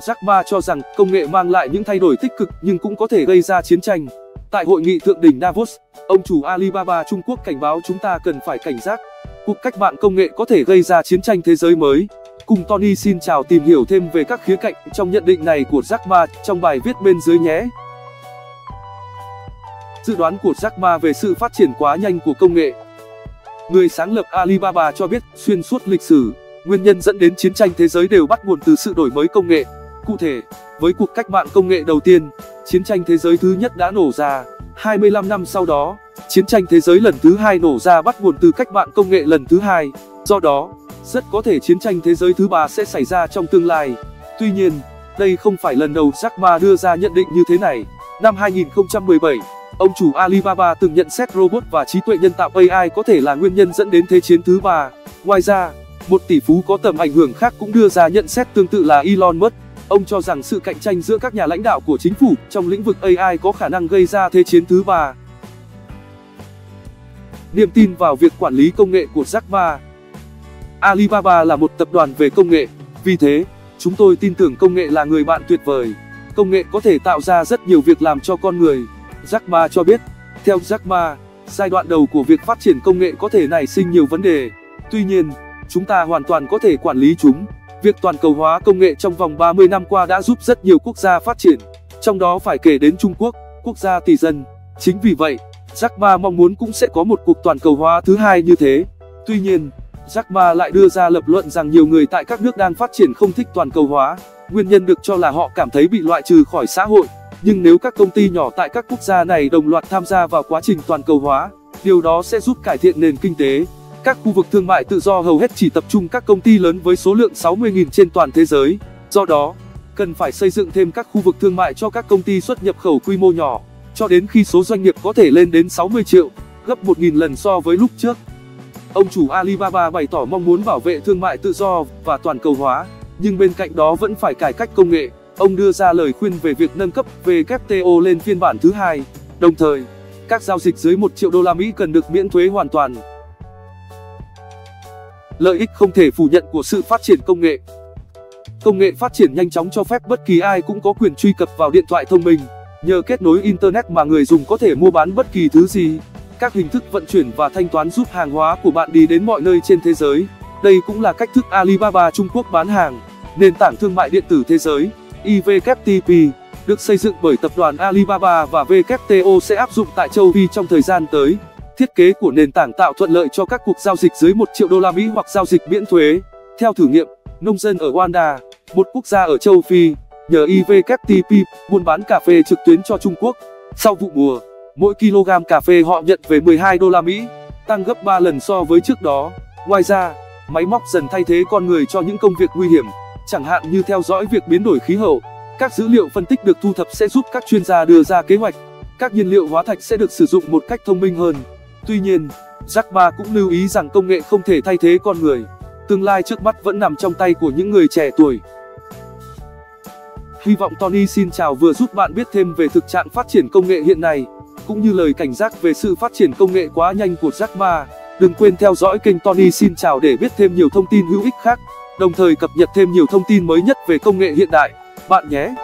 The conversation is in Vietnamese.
Jack Ma cho rằng công nghệ mang lại những thay đổi tích cực nhưng cũng có thể gây ra chiến tranh. Tại hội nghị thượng đỉnh Davos, ông chủ Alibaba Trung Quốc cảnh báo chúng ta cần phải cảnh giác. Cuộc cách mạng công nghệ có thể gây ra chiến tranh thế giới mới. Cùng Tony xin chào tìm hiểu thêm về các khía cạnh trong nhận định này của Jack Ma trong bài viết bên dưới nhé. Dự đoán của Jack Ma về sự phát triển quá nhanh của công nghệ Người sáng lập Alibaba cho biết xuyên suốt lịch sử, nguyên nhân dẫn đến chiến tranh thế giới đều bắt nguồn từ sự đổi mới công nghệ. Cụ thể, với cuộc cách mạng công nghệ đầu tiên, chiến tranh thế giới thứ nhất đã nổ ra. 25 năm sau đó, chiến tranh thế giới lần thứ hai nổ ra bắt nguồn từ cách mạng công nghệ lần thứ hai. Do đó, rất có thể chiến tranh thế giới thứ ba sẽ xảy ra trong tương lai. Tuy nhiên, đây không phải lần đầu Jack Ma đưa ra nhận định như thế này. Năm 2017, ông chủ Alibaba từng nhận xét robot và trí tuệ nhân tạo AI có thể là nguyên nhân dẫn đến thế chiến thứ ba. Ngoài ra, một tỷ phú có tầm ảnh hưởng khác cũng đưa ra nhận xét tương tự là Elon Musk. Ông cho rằng sự cạnh tranh giữa các nhà lãnh đạo của chính phủ trong lĩnh vực AI có khả năng gây ra thế chiến thứ ba. Niềm tin vào việc quản lý công nghệ của Jack Ma Alibaba là một tập đoàn về công nghệ, vì thế, chúng tôi tin tưởng công nghệ là người bạn tuyệt vời. Công nghệ có thể tạo ra rất nhiều việc làm cho con người. Jack Ma cho biết, theo Jack Ma, giai đoạn đầu của việc phát triển công nghệ có thể nảy sinh nhiều vấn đề. Tuy nhiên, chúng ta hoàn toàn có thể quản lý chúng. Việc toàn cầu hóa công nghệ trong vòng 30 năm qua đã giúp rất nhiều quốc gia phát triển, trong đó phải kể đến Trung Quốc, quốc gia tỷ dân. Chính vì vậy, Jack Ma mong muốn cũng sẽ có một cuộc toàn cầu hóa thứ hai như thế. Tuy nhiên, Jack Ma lại đưa ra lập luận rằng nhiều người tại các nước đang phát triển không thích toàn cầu hóa. Nguyên nhân được cho là họ cảm thấy bị loại trừ khỏi xã hội. Nhưng nếu các công ty nhỏ tại các quốc gia này đồng loạt tham gia vào quá trình toàn cầu hóa, điều đó sẽ giúp cải thiện nền kinh tế. Các khu vực thương mại tự do hầu hết chỉ tập trung các công ty lớn với số lượng 60.000 trên toàn thế giới. Do đó, cần phải xây dựng thêm các khu vực thương mại cho các công ty xuất nhập khẩu quy mô nhỏ, cho đến khi số doanh nghiệp có thể lên đến 60 triệu, gấp 1.000 lần so với lúc trước. Ông chủ Alibaba bày tỏ mong muốn bảo vệ thương mại tự do và toàn cầu hóa, nhưng bên cạnh đó vẫn phải cải cách công nghệ. Ông đưa ra lời khuyên về việc nâng cấp WTO lên phiên bản thứ hai. Đồng thời, các giao dịch dưới 1 triệu đô la Mỹ cần được miễn thuế hoàn toàn. Lợi ích không thể phủ nhận của sự phát triển công nghệ. Công nghệ phát triển nhanh chóng cho phép bất kỳ ai cũng có quyền truy cập vào điện thoại thông minh. Nhờ kết nối internet mà người dùng có thể mua bán bất kỳ thứ gì. Các hình thức vận chuyển và thanh toán giúp hàng hóa của bạn đi đến mọi nơi trên thế giới. Đây cũng là cách thức Alibaba Trung Quốc bán hàng. Nền tảng thương mại điện tử thế giới, ivktp được xây dựng bởi tập đoàn Alibaba và WTO sẽ áp dụng tại châu Phi trong thời gian tới. Thiết kế của nền tảng tạo thuận lợi cho các cuộc giao dịch dưới 1 triệu đô la Mỹ hoặc giao dịch miễn thuế. Theo thử nghiệm, nông dân ở Wanda, một quốc gia ở châu Phi, nhờ IVKTP buôn bán cà phê trực tuyến cho Trung Quốc. Sau vụ mùa, mỗi kg cà phê họ nhận về 12 đô la Mỹ, tăng gấp 3 lần so với trước đó. Ngoài ra, máy móc dần thay thế con người cho những công việc nguy hiểm, chẳng hạn như theo dõi việc biến đổi khí hậu. Các dữ liệu phân tích được thu thập sẽ giúp các chuyên gia đưa ra kế hoạch. Các nhiên liệu hóa thạch sẽ được sử dụng một cách thông minh hơn. Tuy nhiên, Jack Ma cũng lưu ý rằng công nghệ không thể thay thế con người. Tương lai trước mắt vẫn nằm trong tay của những người trẻ tuổi. Hy vọng Tony xin chào vừa giúp bạn biết thêm về thực trạng phát triển công nghệ hiện nay, cũng như lời cảnh giác về sự phát triển công nghệ quá nhanh của Jack Ma. Đừng quên theo dõi kênh Tony xin chào để biết thêm nhiều thông tin hữu ích khác, đồng thời cập nhật thêm nhiều thông tin mới nhất về công nghệ hiện đại, bạn nhé.